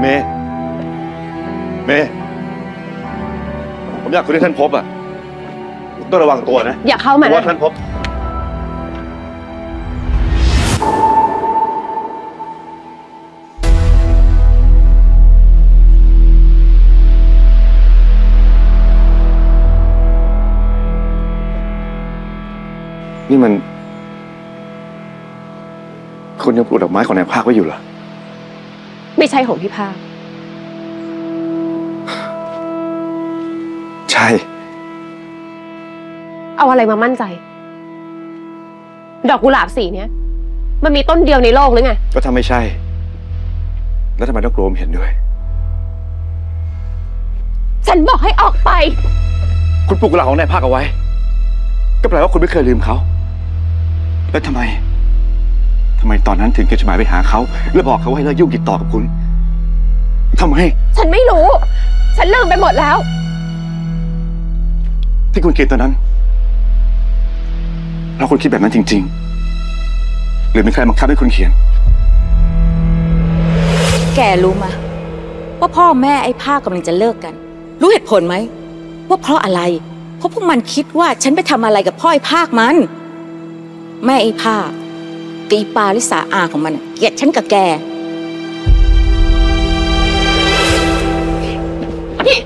เมย์เมย์ผมอยากคุยให้ท่านพบอะต้องระวังตัวนะอย่าเข้ามาเพราะว่านะท่านพบ นี่มัน คุณยังปลูกดอกไม้ของนายภาคไว้อยู่เหรอ ไม่ใช่ของพี่ภาค ใช่ เอาอะไรมามั่นใจ ดอกกุหลาบสีเนี้ย มันมีต้นเดียวในโลกหรือไง ก็ถ้าไม่ใช่ แล้วทำไมต้องกลัวผมเห็นด้วย ฉันบอกให้ออกไป คุณปลูกกุหลาบของนายภาคเอาไว้ ก็แปลว่าคุณไม่เคยลืมเขา แล้วทำไมทำไมตอนนั้นถึงเขียนจดหมายไปหาเขาแล้วบอกเขาว่าให้เลิกยุ่งติดต่อกับคุณทำไม ฉันไม่รู้ ฉันลืมไปหมดแล้ว ที่คุณเขียนตอนนั้นเราคุณคิดแบบนั้นจริง ๆ หรือมีใครบังคับให้คุณเขียน แกรู้ไหมว่าพ่อแม่ไอ้ภาคกำลังจะเลิกกัน รู้เหตุผลไหม ว่าเพราะอะไร เพราะพวกมันคิดว่าฉันไปทำอะไรกับพ่อไอ้ภาคมัน แม่ไอ้ภาค ตีปาลิสาอาของมันน่ะเกลียดฉันกับแก นี่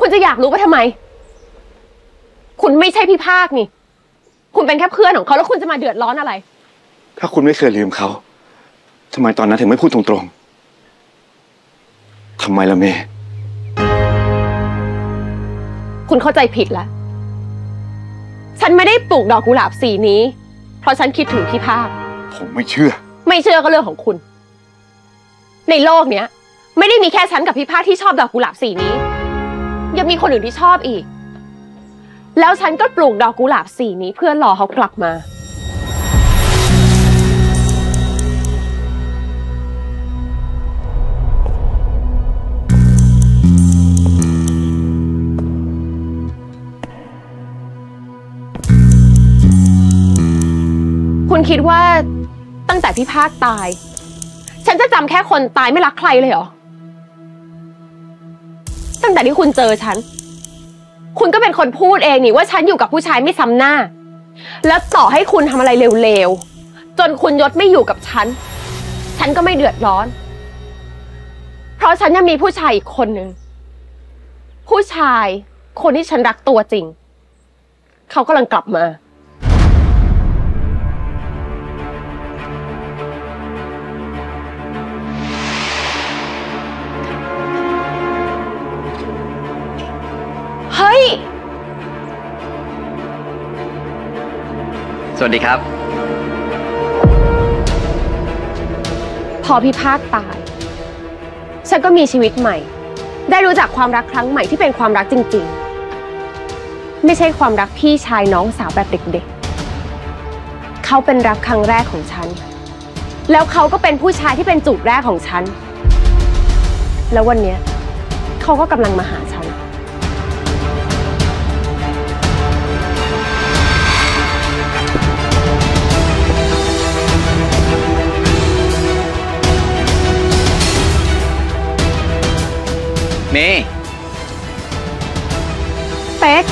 คุณจะอยากรู้ว่าทำไม คุณไม่ใช่พี่ภาคนี่ คุณเป็นแค่เพื่อนของเขาแล้วคุณจะมาเดือดร้อนอะไร ถ้าคุณไม่เคยลืมเขาทำไมตอนนั้นถึงไม่พูดตรงๆทำไมล่ะเมย์คุณเข้าใจผิดแล้วฉันไม่ได้ปลูกดอกกุหลาบสีนี้ เพราะฉันคิดถึงพี่ภาค ผมไม่เชื่อ ไม่เชื่อก็เรื่องของคุณ ในโลกเนี้ย ไม่ได้มีแค่ฉันกับพี่ภาคที่ชอบดอกกุหลาบสีนี้ ยังมีคนอื่นที่ชอบอีก แล้วฉันก็ปลูกดอกกุหลาบสีนี้เพื่อรอเขากลับมา คุณคิดว่าตั้งแต่พี่ภาคตาย ฉันจะจำแค่คนตายไม่รักใครเลยเหรอ ตั้งแต่ที่คุณเจอฉัน คุณก็เป็นคนพูดเองนี่ว่าฉันอยู่กับผู้ชายไม่ซ้ำหน้า แล้วต่อให้คุณทำอะไรเร็วๆ จนคุณยศไม่อยู่กับฉัน ฉันก็ไม่เดือดร้อน เพราะฉันยังมีผู้ชายอีกคนหนึ่ง ผู้ชายคนที่ฉันรักตัวจริง เขากำลังกลับมา เฮ้ย สวัสดีครับ พอพี่ภาคตาย ฉันก็มีชีวิตใหม่ ได้รู้จักความรักครั้งใหม่ที่เป็นความรักจริง ๆ ไม่ใช่ความรักพี่ชายน้องสาวแบบเด็ก ๆ เขาเป็นรักครั้งแรกของฉัน แล้วเขาก็เป็นผู้ชายที่เป็นจูบแรกของฉัน แล้ววันเนี้ยเขาก็กำลังมาหา เมย์ เป๊ก